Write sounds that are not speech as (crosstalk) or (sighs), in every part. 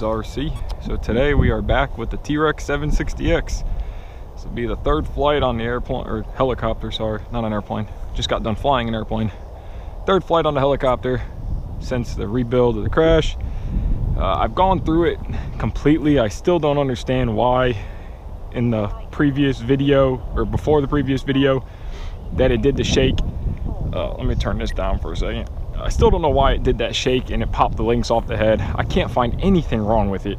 is RC. So today we are back with the T-Rex 760X. This will be the third flight on the airplane, or helicopter, sorry, not an airplane. Just got done flying an airplane. Third flight on the helicopter since the rebuild of the crash. Uh, I've gone through it completely. I still don't understand why in the previous video, or before the previous video, that it did the shake. Uh, let me turn this down for a second. I still don't know why it did that shake and it popped the links off the head. I can't find anything wrong with it.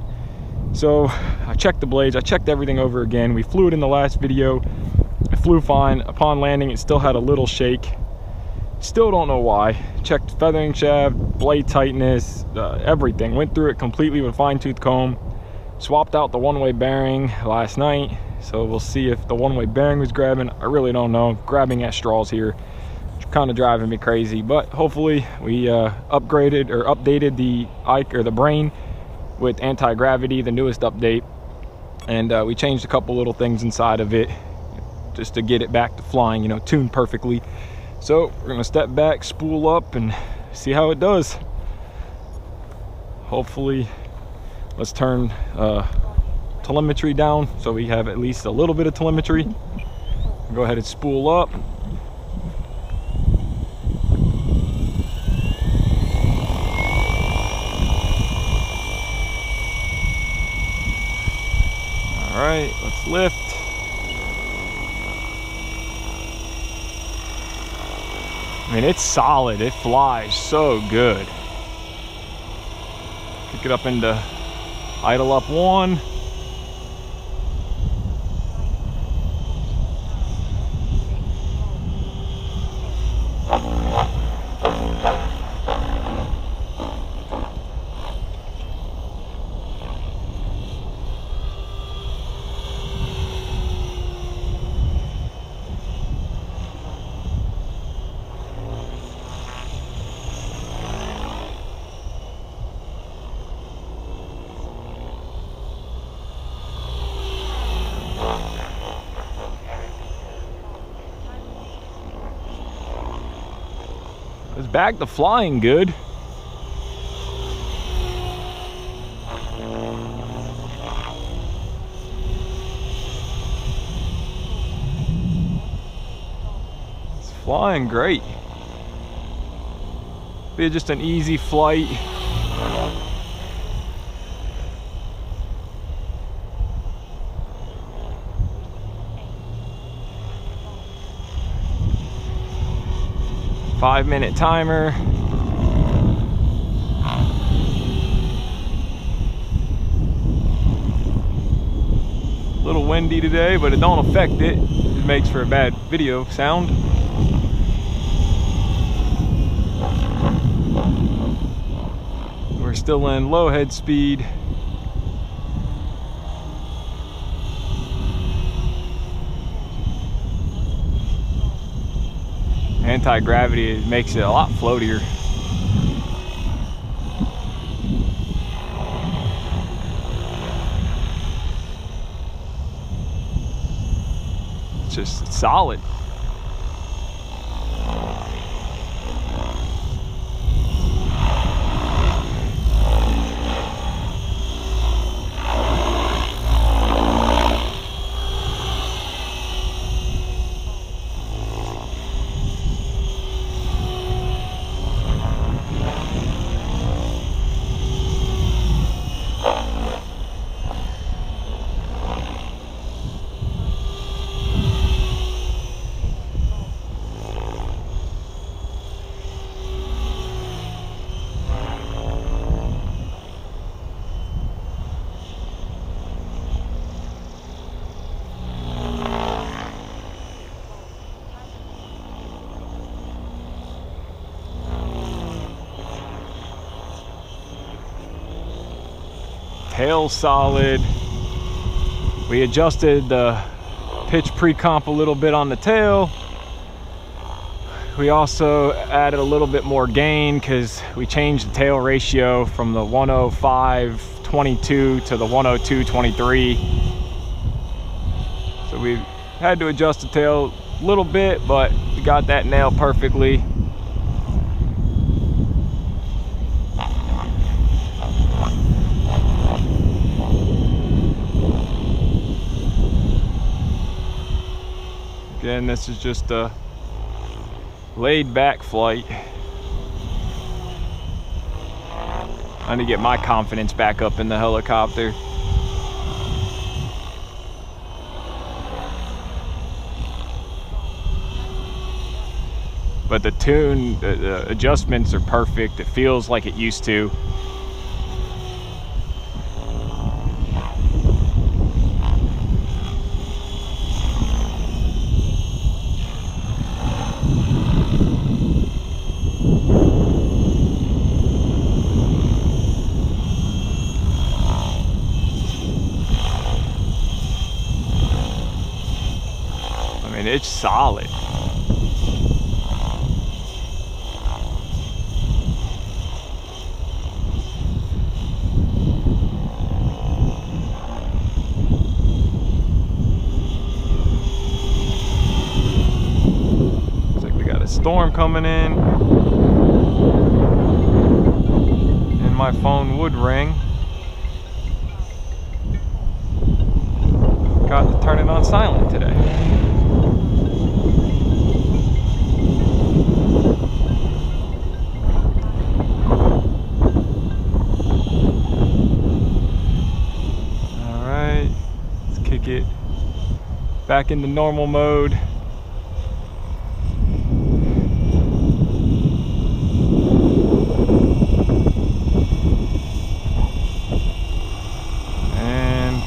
So I checked the blades, I checked everything over again. We flew it in the last video. It flew fine. Upon landing, it still had a little shake. Still don't know why. Checked feathering shaft, blade tightness, uh, everything. Went through it completely with fine tooth comb. Swapped out the one-way bearing last night. So we'll see if the one-way bearing was grabbing. I really don't know. Grabbing at straws here kind of driving me crazy but hopefully we uh, upgraded or updated the Ike or the brain with anti-gravity the newest update. And uh, we changed a couple little things inside of it just to get it back to flying you know tuned perfectly. So we're gonna step back spool up and see how it does. Hopefully let's turn uh, telemetry down so we have at least a little bit of telemetry. Go ahead and spool up All right, let's lift. I mean, it's solid. It flies so good. Pick it up into idle up one. It's back to flying good. It's flying great. Be just an easy flight. Five minute timer. A little windy today, but it don't affect it. It makes for a bad video sound. We're still in low head speed. Anti-gravity makes it a lot floatier. It's just solid. Tail solid. We adjusted the pitch pre-comp a little bit on the tail. We also added a little bit more gain because we changed the tail ratio from the 105 22 to the 102 23. So we had to adjust the tail a little bit, but we got that nailed perfectly. This is just a laid back flight. I need to get my confidence back up in the helicopter. But the tune, the adjustments are perfect. It feels like it used to. Mean, it's solid. Looks like we got a storm coming in. And my phone would ring. Got to turn it on silent today. All right, let's kick it back into normal mode. And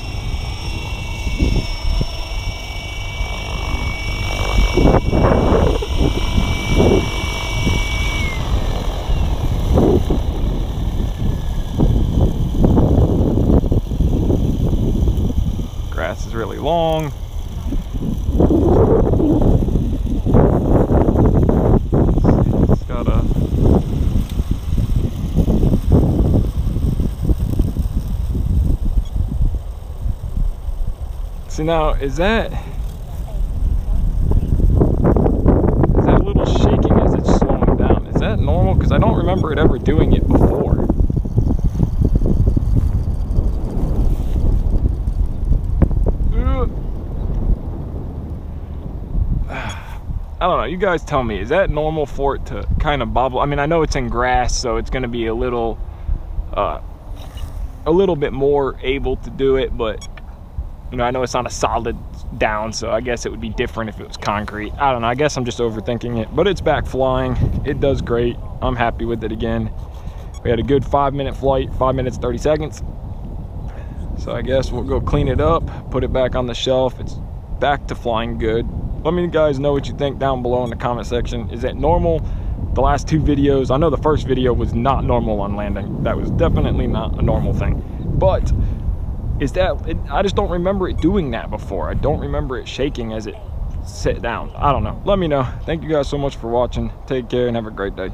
grass is really long. It's got a Now, is that is that a little shaking as it's slowing down? Is that normal? Because I don't remember it ever doing it before. (sighs) I don't know. You guys tell me. Is that normal for it to kind of bobble? I mean, I know it's in grass, so it's going to be a little, uh, a little bit more able to do it. But you know, I know it's not a solid down, so I guess it would be different if it was concrete. I don't know. I guess I'm just overthinking it. But it's back flying. It does great. I'm happy with it again. We had a good five minute flight, five minutes, 30 seconds. So I guess we'll go clean it up, put it back on the shelf. It's back to flying good. Let me guys know what you think down below in the comment section. Is it normal? The last two videos, I know the first video was not normal on landing. That was definitely not a normal thing. But is that, it, I just don't remember it doing that before. I don't remember it shaking as it sit down. I don't know. Let me know. Thank you guys so much for watching. Take care and have a great day.